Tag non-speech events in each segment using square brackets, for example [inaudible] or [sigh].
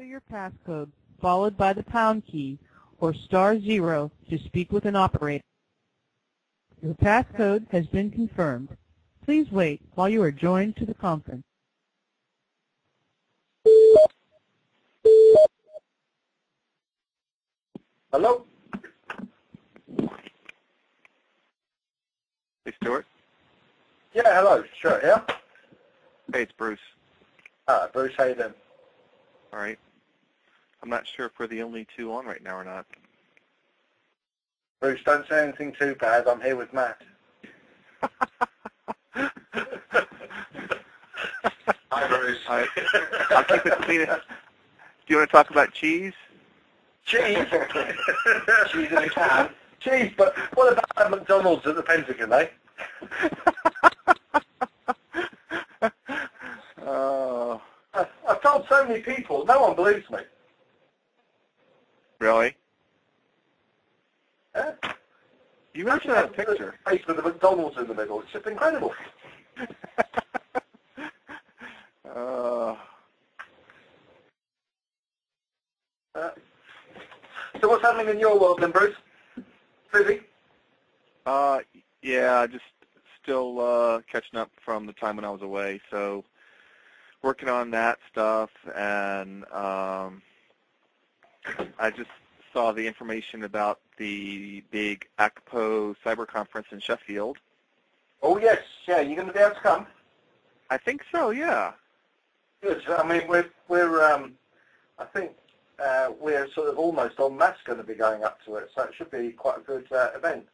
Enter your passcode followed by the pound key or star zero to speak with an operator. Your passcode has been confirmed. Please wait while you are joined to the conference. Hello? Hey, Stuart. Yeah, hello. Sure, yeah? Hey, it's Bruce. Uh, Bruce, how you doing? All right. I'm not sure if we're the only two on right now or not. Bruce, don't say anything too bad. I'm here with Matt. [laughs] Hi, Bruce. All right. I'll keep it clean. [laughs] Do you want to talk about cheese? Cheese. [laughs] Cheese in a can. Cheese, but what about that McDonald's at the Pentagon, eh? Oh, I- I've told so many people, no one believes me. Really? Yeah? You mentioned that picture. Face with the McDonald's in the middle. It's just incredible. Oh, [laughs] Uh, so what's happening in your world then, Bruce? Busy? uh, yeah, just still uh, catching up from the time when I was away. So working on that stuff, and um, I just saw the information about the big ACPO cyber conference in Sheffield. Oh yes, yeah. You're going to be able to come. I think so, yeah. Good. I mean, we're we're um, I think uh, we're sort of almost en masse going to be going up to it, so it should be quite a good uh, event.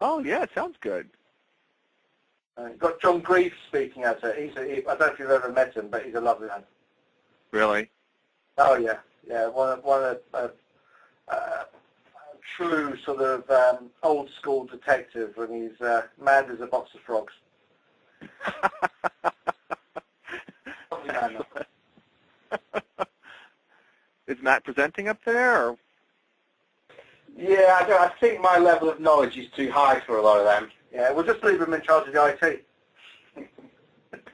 Oh, yeah, it sounds good. Uh, got John Grieve speaking at it. He's a, he, I don't know if you've ever met him, but he's a lovely man. Really? Oh yeah, yeah. One of one of uh, uh, true sort of um, old school detective, and he's uh, mad as a box of frogs. Lovely. [laughs] Is Matt presenting up there? Or? Yeah, I, don't, I think my level of knowledge is too high for a lot of them. Yeah, we'll just leave him in charge of the IT. [laughs]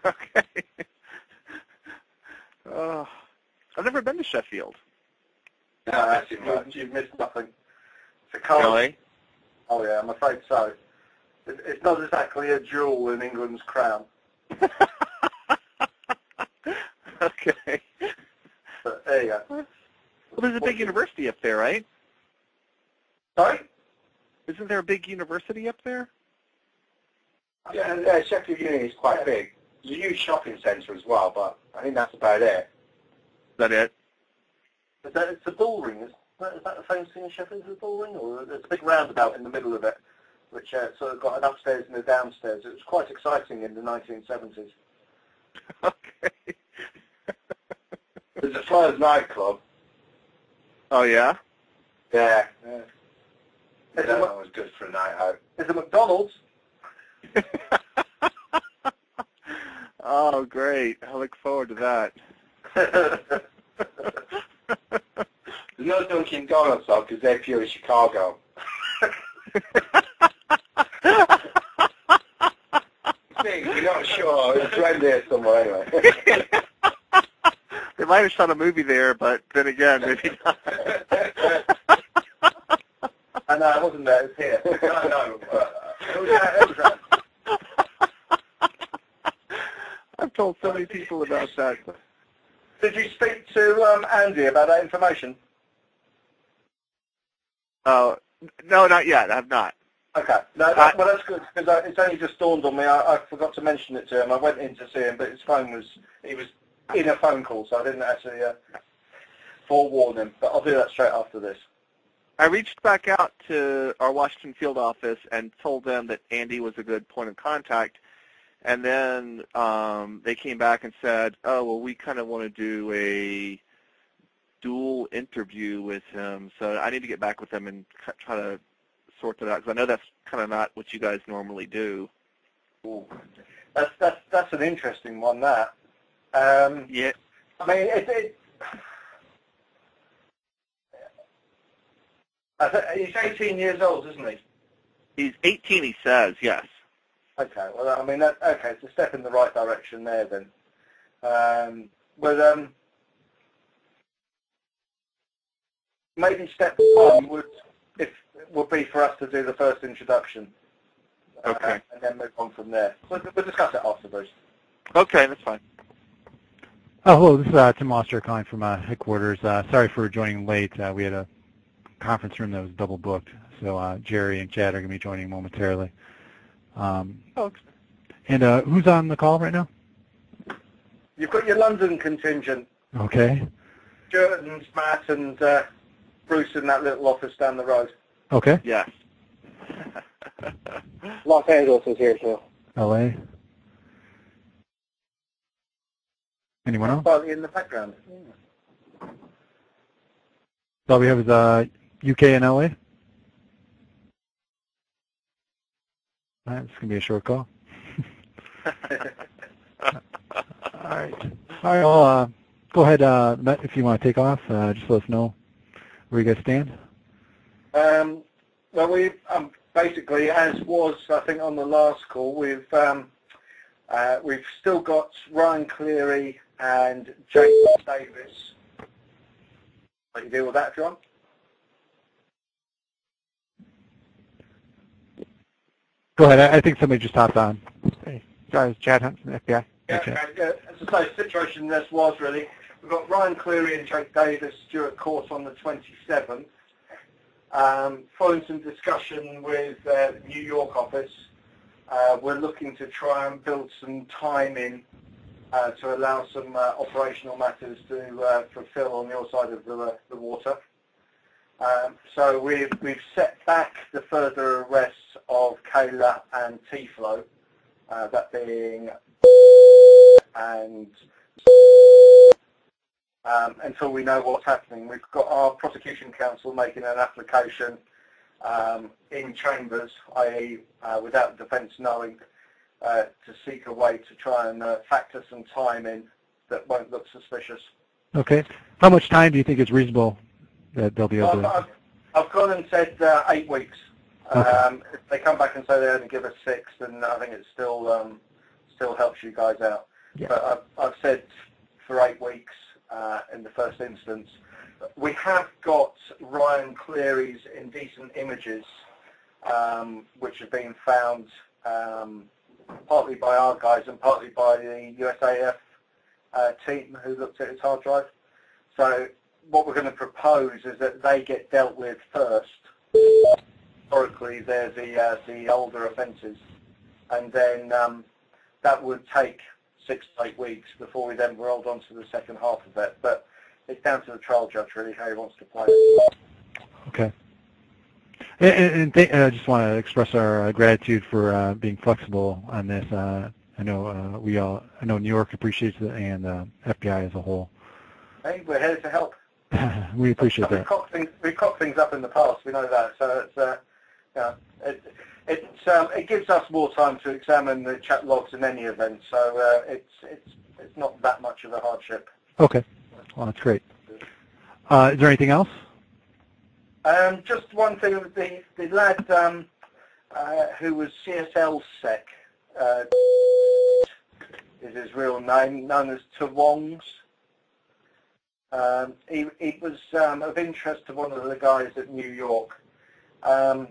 Okay. [laughs] oh, I've never been to Sheffield. No, you've, you've missed nothing. It's a. Really? Oh yeah, I'm afraid so. It, it's not exactly a jewel in England's crown, [laughs] okay. but there you go. Well, there's a big university up there, right? Sorry? Isn't there a big university up there? Yeah, uh, Sheffield Uni is quite big. There's a huge shopping centre as well, but I think that's about it. Is that it? Is that, it's the bull ring. Is that, is that the famous thing in Sheffield, is the bull ring? Or there's a big roundabout in the middle of it, which uh, sort of got an upstairs and a downstairs. It was quite exciting in the 1970s. Okay. There's a Flyers nightclub. oh, yeah? Yeah. yeah. Is that was good for a night out. There's a McDonald's. [laughs] oh, great. I look forward to that. [laughs] No Dunkin' Donuts though, because they're pure Chicago. [laughs] we're not sure. It's around there somewhere anyway. [laughs] they might have shot a movie there, but then again, maybe [laughs] not. I know, it wasn't there, it was here. No, no. Uh, it was, it was around. I've told so many people about that. Did you speak to um, Andy about that information? Oh, no, not yet. I've not. Okay. No, that, well, that's good because it's only just dawned on me. I, I forgot to mention it to him. I went in to see him, but his phone was he was in a phone call, so I didn't actually uh, forewarn him. But I'll do that straight after this. I reached back out to our Washington field office and told them that Andy was a good point of contact. And then um, they came back and said, oh, well, we kind of want to do a dual interview with him. So I need to get back with them and try to sort that out because I know that's kind of not what you guys normally do. Ooh. That's that's that's an interesting one. That. Um, Yeah. I mean, it, it, he's 18 years old, isn't he? He's 18, he says, yes. Okay, well, I mean, that, okay, it's a step in the right direction there then. Um, but um, maybe step one would if would be for us to do the first introduction. uh, Okay. and then move on from there. We'll, we'll discuss it afterwards. Okay, that's fine. Oh, hello. This is uh, Tim Oster calling from uh, headquarters. Uh, sorry for joining late. Uh, we had a conference room that was double booked, so uh, Jerry and Chad are going to be joining momentarily. Um, Oh, and uh, who's on the call right now? You've got your London contingent, Okay. Stuart and Matt and uh, Bruce in that little office down the road. Okay. yes. [laughs] Los Angeles is here too. L.A. Anyone else? Slightly in the background. All we have is uh, UK and L.A. All right, this is going to be a short call. [laughs] All right. All right. Well, uh, go ahead, uh, Matt, if you want to take off. Uh, just let us know where you guys stand. Um, well, we um, basically, as was I think on the last call, we've um, uh, we've still got Ryan Cleary and Jake Davis. Let you deal with that if you want. Go ahead. I, I think somebody just hopped on. Hey, sorry, it's Chad Hunt from the FBI. Yeah, Okay. okay, yeah, as I say, situation this was really, we've got Ryan Cleary and Jake Davis at court on the 27th. Um, following some discussion with uh, the New York office, uh, we're looking to try and build some time in uh, to allow some uh, operational matters to uh, fulfill on your side of the, uh, the water. Um, so we've, we've set back the further arrests of Kayla and T-Flow, that being and um, until we know what's happening. We've got our prosecution counsel making an application um, in chambers, i.e. Uh, without the defence knowing, uh, to seek a way to try and uh, factor some time in that won't look suspicious. Okay. How much time do you think is reasonable that they'll be able I've, to? I've, I've gone and said uh, eight weeks. Okay. Um, if they come back and say they only give us six, then I think it still um, still helps you guys out. Yeah. But I've, I've said for eight weeks uh, in the first instance. We have got Ryan Cleary's indecent images, um, which have been found um, partly by our guys and partly by the USAF uh, team who looked at his hard drive. So what we're going to propose is that they get dealt with first. Historically, they're the uh, the older offences, and then um, that would take six to eight weeks before we then rolled on to the second half of it. But it's down to the trial judge really how he wants to play it. Okay. And, and, th- I just want to express our uh, gratitude for uh, being flexible on this. Uh, I know uh, we all, I know New York appreciates it, and uh, FBI as a whole. Hey, we're here to help. [laughs] we appreciate We've that. cocked things, we've cocked things up in the past. We know that. So it's uh, yeah, it it's um, it gives us more time to examine the chat logs in any event. So uh, it's it's it's not that much of a hardship. Okay. Well, that's great. Uh, is there anything else? Um, just one thing, the, the lad um, uh, who was CSL sec uh, is his real name, known as Tehwongz. Um, he, he was um, of interest to one of the guys at New York. Um,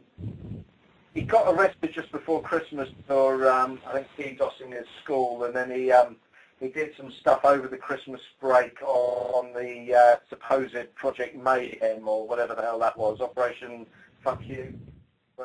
he got arrested just before Christmas for, um, I think, DDoSing his school, and then he um, he did some stuff over the Christmas break on the uh, supposed Project Mayhem or whatever the hell that was, Operation Fuck You, he